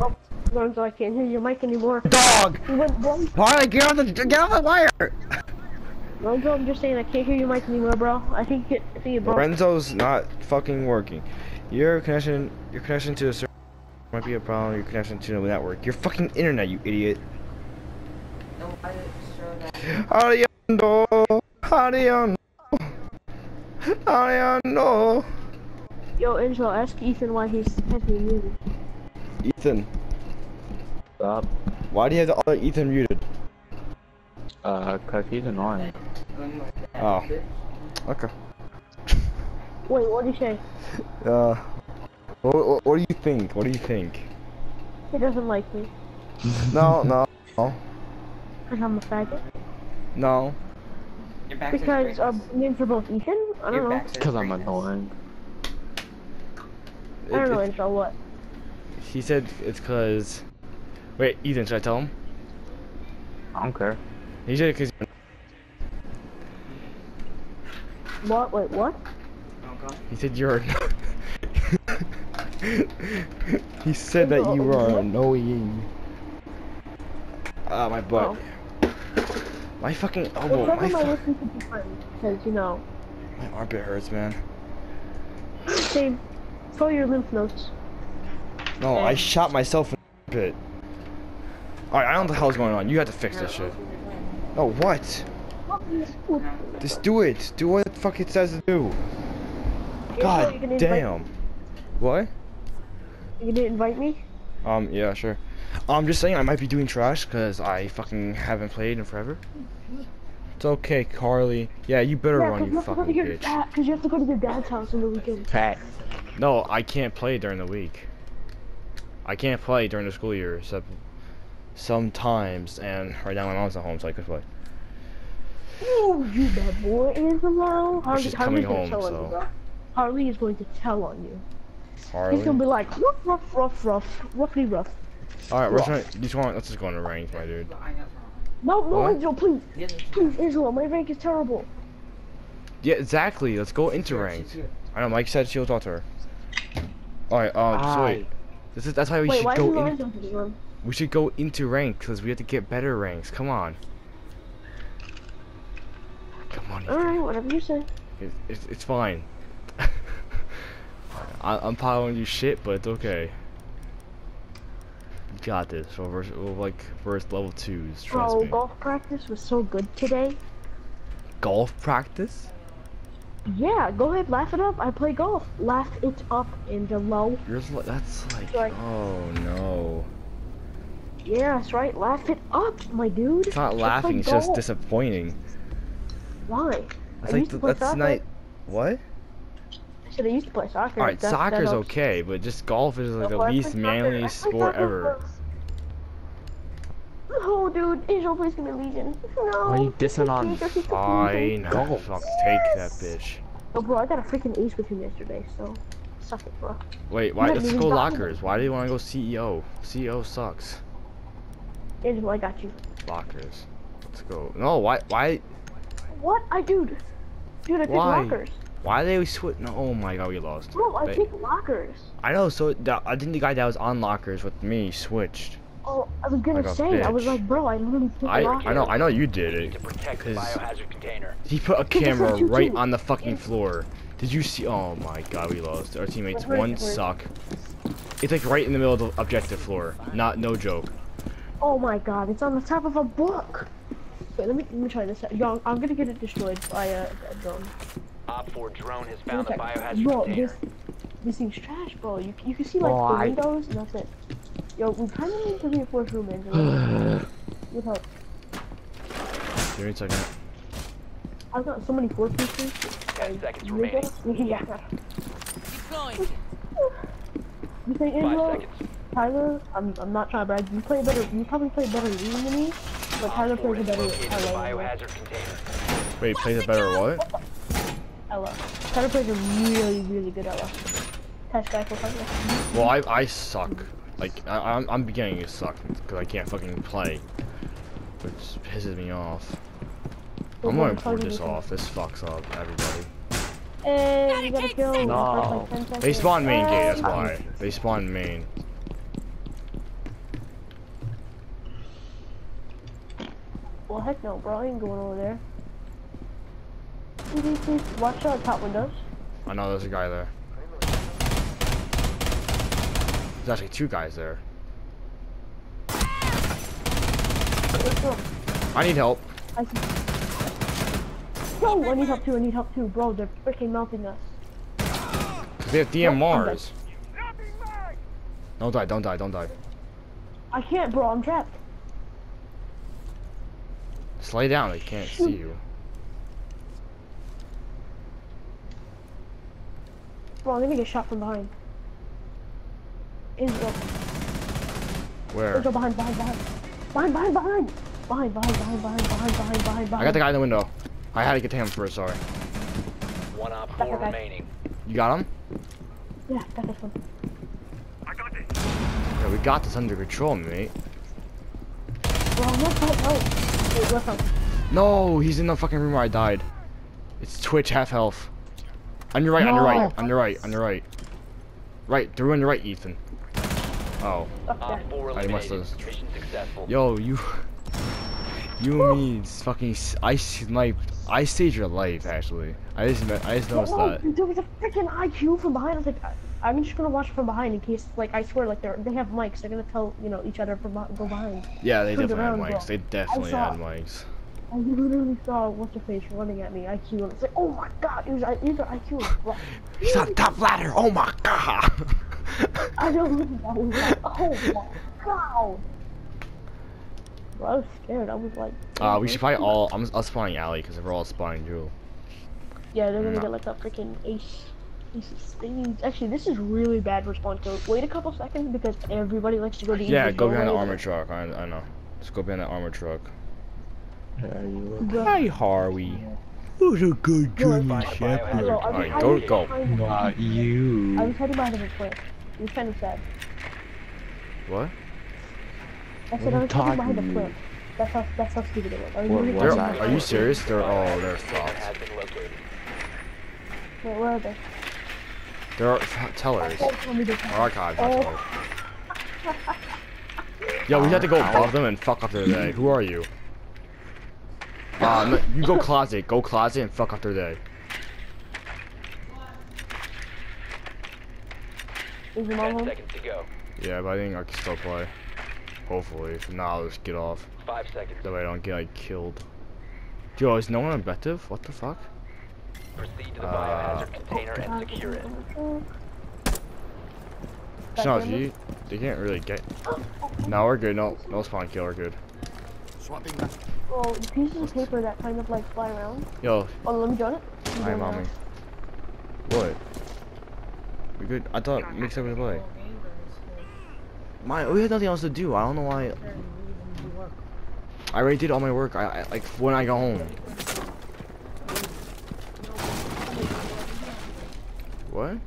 Oh, I can't hear your mic anymore. Dog! You went. Why get on the get off the wire? Lorenzo, I'm just saying I can't hear your mic anymore, bro. I think it, I think it broke. Lorenzo's not fucking working. Your connection, your connection to a server might be a problem. Your connection to the network. Your fucking internet, you idiot. No, I didn't show that. How do you know? How do you know? How do you know? Yo, Angel, ask Ethan why he's me muted. Ethan, Stop. why do you have the other Ethan muted? Uh, cause he's annoying. Oh. Okay. Wait, what do you say? Uh, what, what, what do you think? What do you think? He doesn't like me No, no, no, because I'm a faggot. no. Your back Because um, names are both Ethan. I don't know. Cause I'm annoying. I don't know, It- it- What? He said it's cause. Wait, Ethan, should I tell him? I don't care. He said cause. What? Wait, what? He said you're. he said that you are annoying. Ah, my butt. My fucking elbow. Well, My, tell I fu- listen to be friends because you know. my armpit hurts, man. Same. Fill your lymph nodes. No, I shot myself in the armpit. Alright, I don't know what the hell's going on. You have to fix this shit. Oh, what? Just do it. Do what the fuck it says to do. God you gonna invite- damn. What? You didn't invite me? Um, yeah, sure. I'm just saying I might be doing trash because I fucking haven't played in forever. It's okay, Carly. Yeah, you better Yeah, run, you you have to go to fucking your bitch. Because you have to go to your dad's house on the weekend. Pat. No, I can't play during the week. I can't play during the school year except sometimes, and right now my mom's at home, so I could play. Oh, you bad boy, Angelo. Harley, she's coming gonna home, tell on so- you. Harley is going to tell on you. Harley. He's gonna be like, rough, rough, rough, rough, roughly rough. All right, we're rough. trying. You just want? Let's just go into rank, my dude. No, no, What? Angelo, please, please, Angelo, my rank is terrible. Yeah, exactly. Let's go into ranked. I know. Mike said she'll talk to her. All right. Um. So wait. This is. That's why we Wait, should why go in. One? We should go into rank because we have to get better ranks. Come on. Come on. Alright, whatever you say. It, it's, it's fine. I, I'm piling you shit, but it's okay. You got this. We'll, we'll like first level twos. Trust Bro, me. golf practice was so good today. Golf practice? Yeah, go ahead, laugh it up. I play golf. Laugh it up, Angelo. Yours, li- that's like, Sorry. oh no. Yeah, that's right. Laugh it up, my dude. It's not laughing. It's just disappointing. Why? That's I like the, that's soccer. night. What? I said I used to play soccer. All right, that- soccer's okay, but just golf is like No, the least play soccer. I manly sport ever. first. Oh, dude, Angel, please give me Lesion. No. Why are you dissing on- Fine. Golf. Fuck, take that bitch. Oh, bro, I got a freaking ace with him yesterday, so suck it, bro. Wait, why? Yeah, Let's go lockers. Why do you want to go CEO? CEO sucks. Angel, I got you. Lockers. Let's go. No, why? Why? What? I dude, dude, I picked Why? lockers. Why they switch? No, oh my god, we lost. Bro, I They- picked lockers. I know. So the, I think the guy that was on lockers with me switched. Oh, I was gonna Like say, I was like, bro, I literally picked I. I know I know you did it. to protect the 'cause biohazard container. He put a camera what right on the fucking floor. Did you see? Oh my god, we lost. Our teammates Where is one it? Where is it? suck. It's like right in the middle of the objective floor. Not no joke. Oh my god, it's on the top of a book. Wait, let me let me try this. out. Yo, I'm gonna get it destroyed by uh, a drone. Op 4 drone has found the biohazard Bro, container. this this thing's trash, bro. You you can see like Bro, the I- windows and that's it. Yo, we kind of need to reinforce room engine. With help. Give me a second. I've got so many four pieces. Ten seconds remaining. Yeah. Keep going. You think Five Angelo, seconds. Tyler? I'm I'm not trying to brag. You play better. You probably play better Lean than me, but Tyler plays a better located Ela. biohazard container. Wait, play the better what? Ela. Tyler plays a really really good Ela. Test guy for Tyler. Well, I I suck. Like, I, am I'm, I'm beginning to suck because I can't fucking play. Which pisses me off. Well, I'm gonna pull this off. This fucks up everybody. Hey, you gotta kill. No. Like they spawn main gate, that's oh. why. They spawn main. Well, heck no, bro. I ain't going over there. Watch out, top windows. I know there's a guy there. There's actually two guys there. I need help. I. Yo, I need help too. I need help too, bro. They're freaking melting us. They have DMRs. Don't die, don't die, don't die. I can't, bro. I'm trapped. Just lay down, they can't see you. Bro, I'm gonna get shot from behind. In the Where? Window behind, behind, behind. Behind, behind, behind. Behind, behind, behind, behind, behind, behind, behind. I got the guy in the window. I had to get to him first, sorry. One up, four okay. remaining. You got him? Yeah, got this one. I got it. Yeah, we got this under control, mate. Well, left out, right. Wait, left out. No, he's in the fucking room where I died. It's Twitch half health. On your right, no. on your right, on your right, on your right. Right, through on your right, Ethan. Oh. Up Op there. 4 I must have- Mission successful. Yo, you. You and me fucking. s- I sniped. I saved your life, actually. I just, me- I just noticed No, that. there was a freaking IQ from behind. I was like, I, I'm just gonna watch from behind in case, like, I swear, like, they are they have mics. They're gonna tell, you know, each other from go behind. Yeah, they Turned definitely had around, bro. mics. They definitely saw had mics. I literally saw what's her face running at me, IQ, and it's like, oh my god, it was, I- either IQ or. He's on top ladder. Oh my god. I don't know. I was like, oh my god. Bro, I was scared. I was like, Uh, we should probably all. I'm, I'm spawning alley because we're all spawning Jewel. Yeah, they're gonna No. get like a freaking ace. Ace of spades. Actually, this is really bad respawn code. Wait a couple seconds because everybody likes to go to Yeah, go behind the ways. armor truck. I, I know. Just go behind the armor truck. Yeah, Hi, Harvey. Who's a good German Biohazard Bro, I was Alright, hiding go- go. behind him. Not I you. was hiding behind him quick. It was kind of sad. What? I said I are was you hiding behind a talking cliff. That's how that's how stupid it was. I was What really was They're, I? are you serious? They're oh, they're Bomb fucked. been located. Wait, where are they? They're f- tellers. Oh, tell me they Or archives, not Oh. tellers. Yo, we have to go above them and fuck up their day. Who are you? Uh, no, you go closet. Go closet and fuck up their day. Is your mom home? seconds to go. Yeah, but I think I can still play. Hopefully. If not, I'll just get off. 5 seconds. That way I don't get like killed. Yo, is no one objective? What the fuck? Proceed to the Uh, biohazard container and secure it. Back No, you, they can't really get. No, we're good. No, no spawn kill. We're good. Oh, the pieces of paper that kind of like fly around. Yo, Oh, let me join it. Let me hi, mommy. What? We good? I thought mix up the play. My, oh, we had nothing else to do. I don't know why. I already did all my work. I, I like when I go home. What? And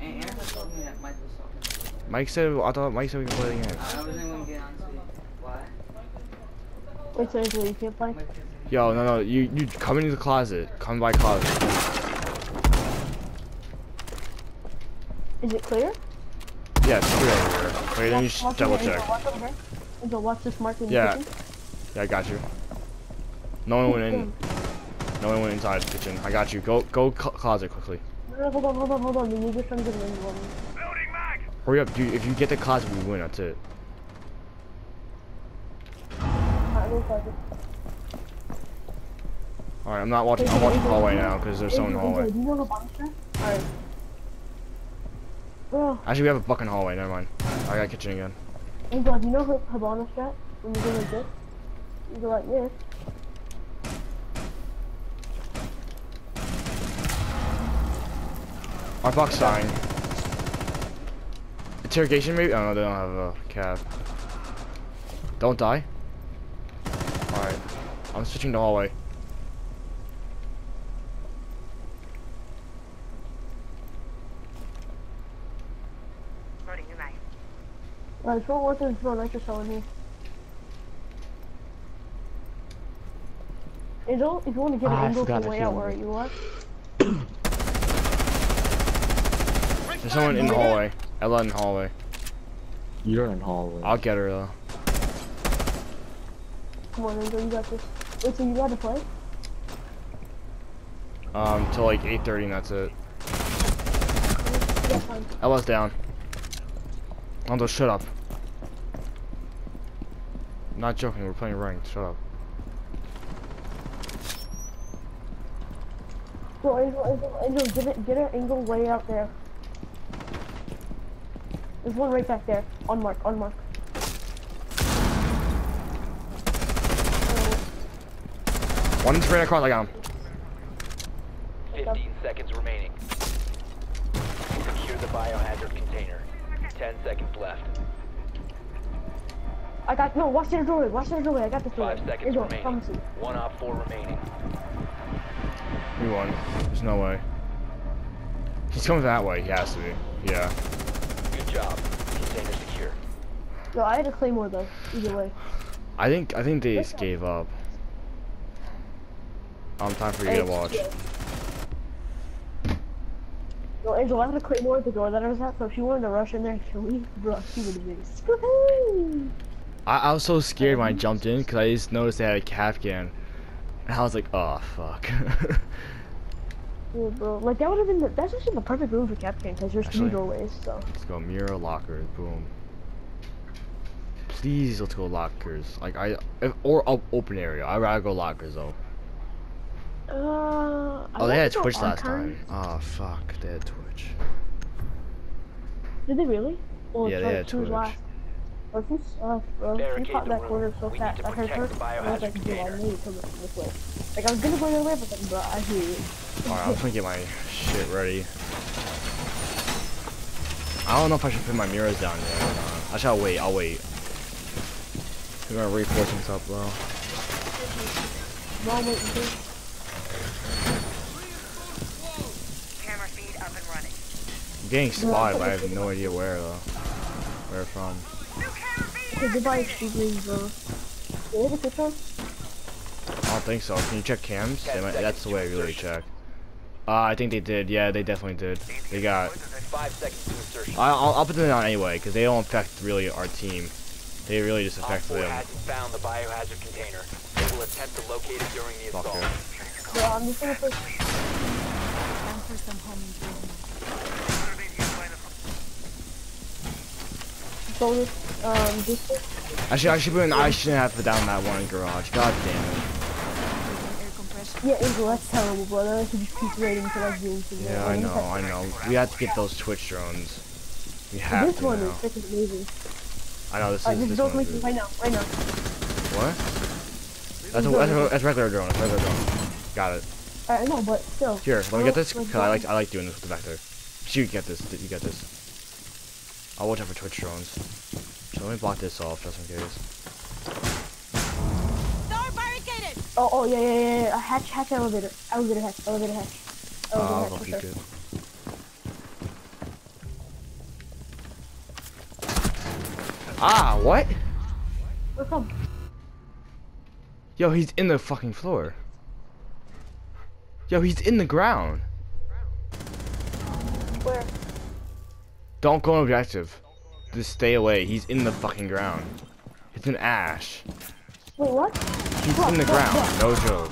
Anna told me that Mike was talking. Said. I thought Mike said we can play the game. I wasn't gonna get onto it. Why? now. Wait, so you can't play? Yo, no, no. You, you come into the closet. Come by closet. Is it clear? Yeah, it's clear over here. Wait, let me just double check. Angel, watch over here. Watch this mark in Yeah. the kitchen. Yeah, I got you. No one went in. No one went inside the kitchen. I got you. Go, go closet quickly. No, no, hold on, hold on, hold on. We need to try to get an angle on. Hurry up, dude. If you get the closet, we win. That's it. Alright, go closet. All right, I'm not watching. I'm watching the hallway now because there's someone in the Angel, hallway. Angel, Do you know the bomb strap? Alright. Bro, Actually, we have a fucking hallway. Never mind. I got kitchen again. Angel, do you know her Habana strap? When you go like this? You go like this. Our box sign. Interrogation maybe? Oh no, they don't have a cab. Don't die. Alright. I'm switching the hallway. Alright, throw one thing, throw nitrous cell in here. Angel, if you want to get an angle forgot from way out should- where you are, There's someone in the hallway. Ela in the hallway. You're in hallway. I'll get her though. come on, Angel, you got this. Wait, so you got to play? Um, till like 8:30, and that's it. Yeah, fine. Ela's down. Aldo, shut up. Not joking. We're playing ranked. Shut up. Bro, Angel, Angel, Angel, get it, get an angle way out there. There's one right back there. On mark, on mark. One straight across. I got him. 15 seconds remaining. Secure the biohazard container. 10 seconds left. I got, no, watch their doorway, watch their doorway, I got this doorway. 5 seconds Angel, remaining. promise you. One op 4 remaining. We won. There's no way. He's coming that way. He has to be. Yeah. Good job. Container secure. Yo, I had a claymore though, either way. I think I think they just gave up. Um, time for you to watch. yeah. Yo, Angel, I had a claymore at the door that I was at, so if she wanted to rush in there and kill me, bro, she would have been Woohoo! I, I was so scared when I jumped in because I just noticed they had a Kapkan, and I was like, oh fuck. Yeah, bro. Like that would have been the, that's actually the perfect room for Kapkan because there's Actually- two doorways. So let's go mirror lockers. Boom. Please let's go lockers. Like I if, or op- open area. I'd rather go lockers though. uh, Oh, they had Twitch last time. Oh fuck, they had Twitch. Did they really? Well, Yeah, they had Twitch. last. Or she sucked, bro. She Barricade caught that room. corner so We fast. I heard her. the and I was biohazard like, dude, I container. need to come this way. Like I was gonna go the other way, but then, bro, I hear you. Alright, I'm trying to get my shit ready. I don't know if I should put my mirrors down yet or not. I shall wait, I'll wait. We're gonna reinforce things up though. Mom, wait, you Camera feed up and running. I'm getting spotted, but I have no idea where though. Where from. Okay, goodbye, stupid, bro. Did they have a Twitch on? I don't think so. Can you check cams? They might, that's the way I really check. Uh, I think they did. Yeah, they definitely did. They got. 5 seconds to insertion. I, I'll, I'll put them on anyway, because they don't affect really our team. They really just affect them. found the biohazard container. They will attempt to locate it during the Fuck assault. it. I'm just gonna put. Time for some home improvement. So um, this. Actually, I should in, I shouldn't have put down that one garage. God damn it. Yeah, Angel, that's terrible, bro. That should just keep waiting I zoom to. Yeah, I know, I know. We have to get those Twitch drones. We have This to one now. is freaking amazing. I know this Alright, is just this don't make Is, right now, right now. what? That's a, that's a that's a regular drone. That's a regular drone. Got it. I know, but still. Here, let me get this. Cause I like I like doing this with the vector. You get this. You get this. I'll watch out for Twitch drones. So let me block this off just in case. Door barricaded! Oh, oh, yeah, yeah, yeah, yeah. Hatch, hatch, elevator. Elevator hatch, elevator hatch. Uh, Elevator I'll hatch, go for peek sure. it. Ah, what? Where from? Yo, he's in the fucking floor. Yo, he's in the ground. Where? Don't go on objective. Just stay away. He's in the fucking ground. It's an ash. Wait, what? He's Bro, in the bro, ground. No joke.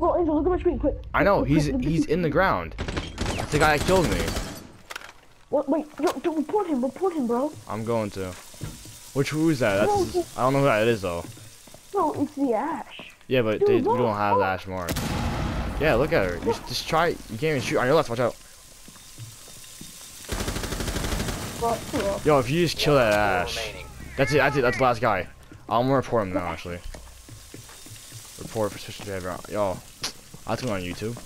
Well, Angel, look at my screen, quick. I know. Quick, He's quick, he's in the ground. That's the guy that killed me. What? Wait, yo, don't report him, report him, bro. I'm going to. Which who is that? That's he- I don't know who that is though. No, it's the ash. Yeah, but Dude, they, we don't have the ash mark. Yeah, look at her. You just try. You can't even shoot on your left. Watch out. Bro, too low. Yo, if you just kill that Four ash, that's it. That's it. That's the last guy. I'm gonna report him now. Actually. Report for suspicious behavior. Yo, that's going on YouTube.